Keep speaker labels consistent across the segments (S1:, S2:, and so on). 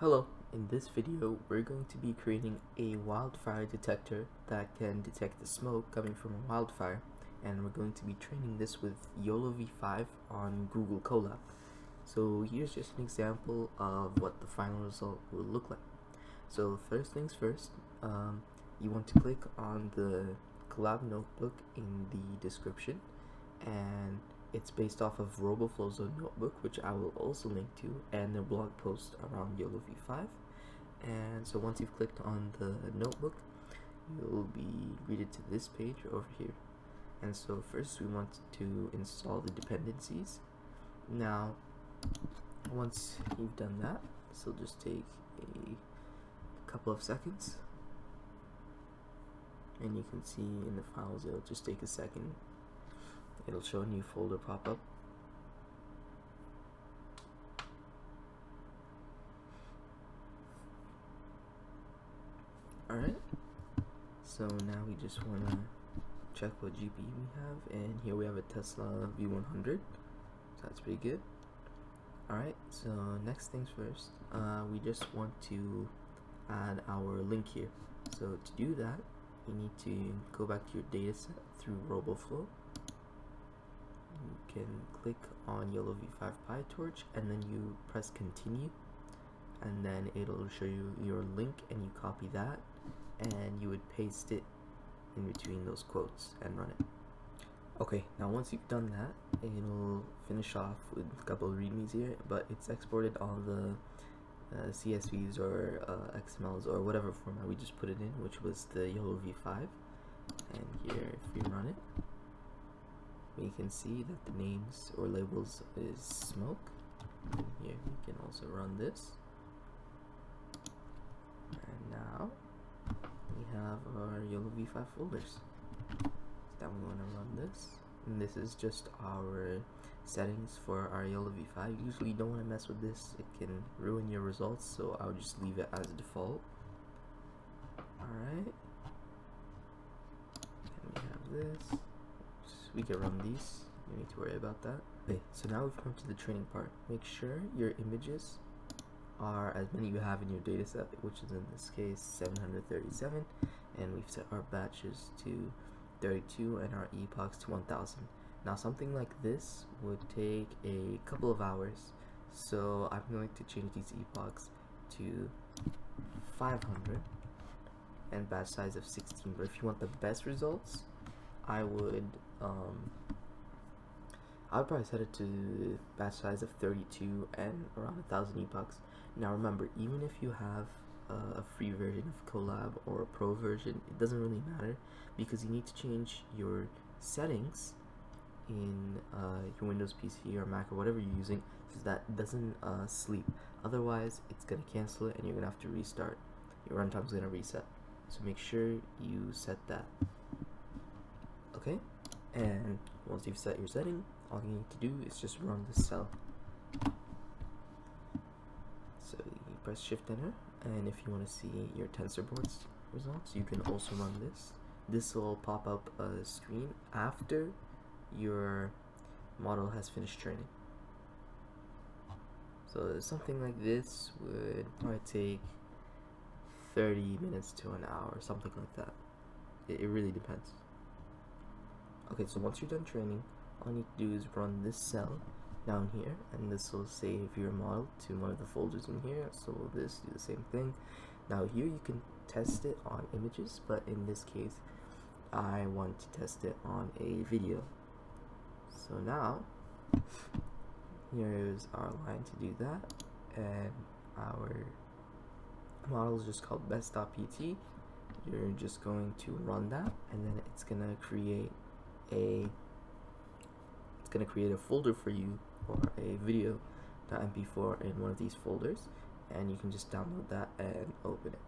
S1: Hello, in this video we're going to be creating a wildfire detector that can detect the smoke coming from a wildfire and we're going to be training this with YOLO v5 on Google Colab. So here's just an example of what the final result will look like. So first things first, um, you want to click on the Colab notebook in the description and it's based off of RoboFlow's notebook, which I will also link to, and their blog post around YOLO v5. And so once you've clicked on the notebook, you'll be greeted to this page over here. And so first we want to install the dependencies. Now, once you've done that, this will just take a couple of seconds. And you can see in the files, it'll just take a second it'll show a new folder pop up. Alright, so now we just want to check what GPU we have, and here we have a Tesla V100, so that's pretty good. Alright, so next things first, uh, we just want to add our link here. So to do that, you need to go back to your dataset through RoboFlow can click on YOLO v5 PyTorch and then you press continue and then it'll show you your link and you copy that and you would paste it in between those quotes and run it. Okay, now once you've done that, it'll finish off with a couple of readmes here, but it's exported all the uh, CSVs or uh, XMLs or whatever format we just put it in, which was the YOLO v5. And here, if we run it, we can see that the names or labels is smoke. Here we can also run this. And now we have our YOLO v5 folders. So then we want to run this. And this is just our settings for our YOLO v5 usually you don't want to mess with this. It can ruin your results so I'll just leave it as default. Alright. And we have this we can run these. You need to worry about that. Okay, so now we've come to the training part. Make sure your images are as many you have in your dataset, which is in this case 737, and we've set our batches to 32 and our epochs to 1000. Now something like this would take a couple of hours, so I'm going to change these epochs to 500 and batch size of 16. But if you want the best results, I would um, I would probably set it to batch size of 32 and around a thousand epochs. Now remember, even if you have uh, a free version of Colab or a pro version, it doesn't really matter because you need to change your settings in uh, your Windows PC or Mac or whatever you're using so that doesn't uh, sleep. Otherwise, it's gonna cancel it and you're gonna have to restart. Your runtime's gonna reset. So make sure you set that. Okay? And once you've set your setting all you need to do is just run the cell. So you press shift enter and if you want to see your TensorBoards results you can also run this. This will pop up a screen after your model has finished training. So something like this would probably take 30 minutes to an hour something like that. It, it really depends Okay, so once you're done training, all you need to do is run this cell down here, and this will save your model to one of the folders in here, so this do the same thing. Now here you can test it on images, but in this case, I want to test it on a video. So now, here's our line to do that, and our model is just called best.pt. You're just going to run that, and then it's gonna create a it's going to create a folder for you or a video mp4 in one of these folders and you can just download that and open it.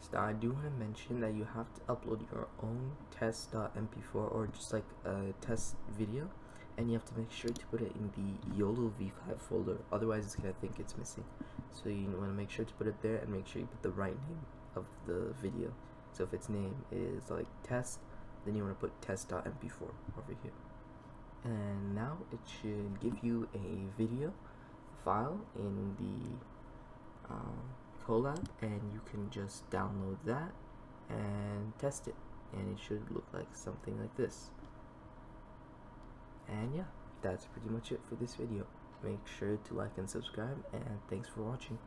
S1: So I do want to mention that you have to upload your own test.mp4 or just like a test video and you have to make sure to put it in the YOLO v5 folder otherwise it's gonna think it's missing. So you want to make sure to put it there and make sure you put the right name of the video. So if its name is like test then you want to put test.mp4 over here. And now it should give you a video file in the um, Colab and you can just download that and test it. And it should look like something like this. And yeah that's pretty much it for this video. Make sure to like and subscribe and thanks for watching